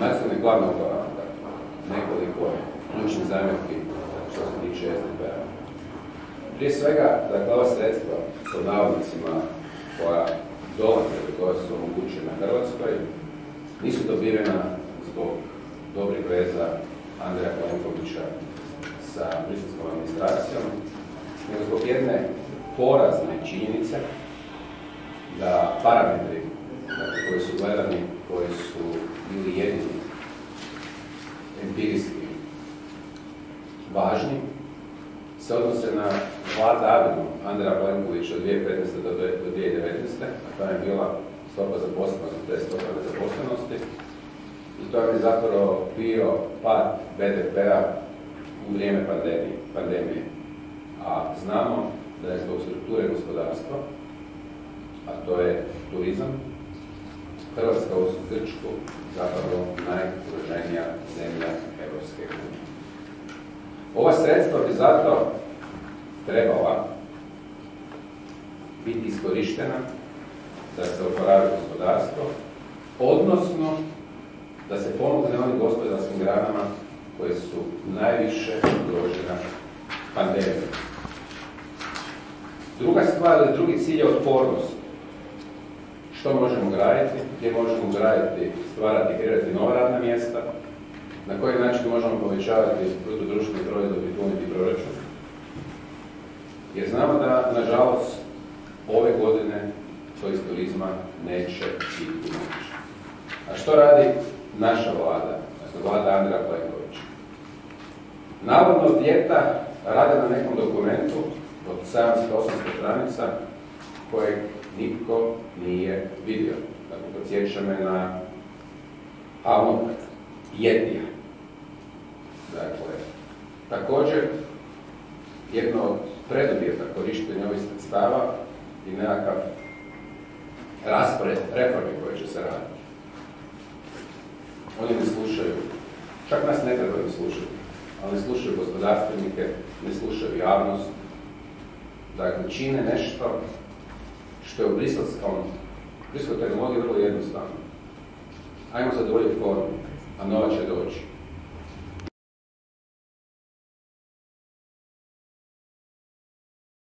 Nacionalni plan oporavka, nekoliko ključnih zamjerki što se tiče SDP-a. Prije svega, dakle, ova sredstva, pod navodnicima, koja dolaze koja su omogućena Hrvatskoj, nisu dobivena zbog dobrih veza Andreja Plenkovića sa briselskom administracijom, nego zbog jedne porazne činjenice da parametri dakle, koji su gledani, koji važni, se odnose na vladavinu Andreja Plenkovića od 2015. do 2019. a to je bila stopa zaposlenosti, to je stopa nezaposlenosti. I to je zapravo bio pad BDP-a u vrijeme pandemije. A znamo da je zbog strukture gospodarstva, a to je turizam, Hrvatska uz Grčku zapravo najugroženija zemlja Europske unije. Ova sredstva bi zato trebala biti iskorištena da se oporavi gospodarstvo, odnosno da se pomogne onim gospodarskim granama koje su najviše ugrožena pandemijom. Druga stvar, drugi cilj je otpornost. Što možemo graditi, gdje možemo graditi, stvarati, kreirati nova radna mjesta, na koji način možemo povećavati bruto društveni proizvod i puniti proračun. Jer znamo da, nažalost, ove godine to iz turizma neće biti moguće. A što radi naša vlada, znači vlada Andreja Plenkovića? Navodno od ljeta rade na nekom dokumentu od 700-800 stranica kojeg nitko nije vidio. Dakle, podsjeća me na Alnog Jednija. Također, jedno od preduvjeta korištenja ovih sredstava i nekakav raspored reforme koje će se raditi. Oni ne slušaju, čak nas ne trebaju slušati, ali ne slušaju gospodarstvenike, ne slušaju javnost, dakle čine nešto što je u briselskom, briselskoj tehnologiji vrlo jednostavno. Ajmo zadovoljiti formu, a nova će doći.